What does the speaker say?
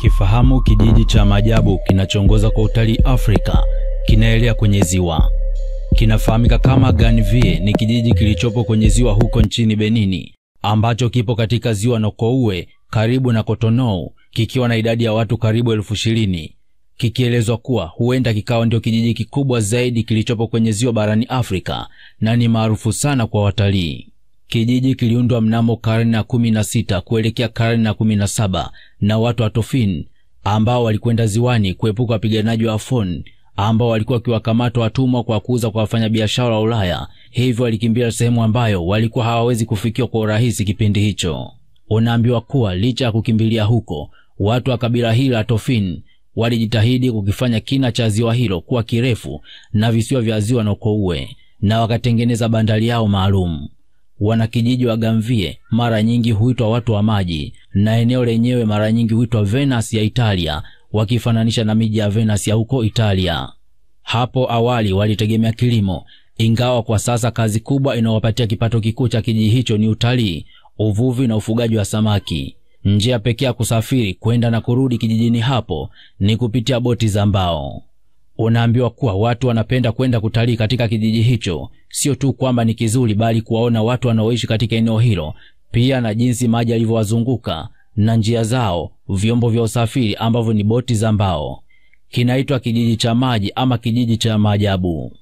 Kifahamu kijiji cha maajabu kinachoongoza kwa utalii Afrika, kinaelea kwenye ziwa. Kinafahamika kama Ganvie, ni kijiji kilichopo kwenye ziwa huko nchini Benini, ambacho kipo katika ziwa Nokouwe karibu na Kotonou, kikiwa na idadi ya watu karibu elfu ishirini kikielezwa kuwa huenda kikawa ndio kijiji kikubwa zaidi kilichopo kwenye ziwa barani Afrika na ni maarufu sana kwa watalii. Kijiji kiliundwa mnamo karne ya kumi na sita kuelekea karne ya kumi na saba na watu wa Tofin ambao walikwenda ziwani kuepuka wapiganaji wa Afon ambao walikuwa wakiwakamata watumwa kwa kuuza kwa wafanyabiashara wa Ulaya, hivyo walikimbia sehemu ambayo walikuwa hawawezi kufikiwa kwa urahisi kipindi hicho. Unaambiwa kuwa licha ya kukimbilia huko, watu wa kabila hili la Tofin walijitahidi kukifanya kina cha ziwa hilo kuwa kirefu na visiwa vya ziwa Nokouwe na wakatengeneza bandari yao maalum. Wanakijiji wa Gamvie mara nyingi huitwa watu wa maji, na eneo lenyewe mara nyingi huitwa Venus ya Italia, wakifananisha na miji ya Venus ya huko Italia. Hapo awali walitegemea kilimo, ingawa kwa sasa kazi kubwa inayowapatia kipato kikuu cha kijiji hicho ni utalii, uvuvi na ufugaji wa samaki. Njia pekee ya kusafiri kwenda na kurudi kijijini hapo ni kupitia boti za mbao. Unaambiwa kuwa watu wanapenda kwenda kutalii katika kijiji hicho, sio tu kwamba ni kizuri, bali kuwaona watu wanaoishi katika eneo hilo, pia na jinsi maji yalivyowazunguka na njia zao, vyombo vya usafiri ambavyo ni boti za mbao. Kinaitwa kijiji cha maji ama kijiji cha maajabu.